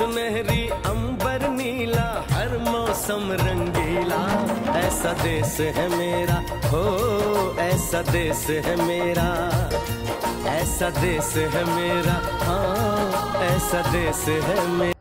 सुनहरी अंबर नीला, हर मौसम रंगीला। ऐसा देश है मेरा, हो, ऐसा देश है मेरा। ऐसा देश है मेरा हाँ ऐसा देश है मेरा।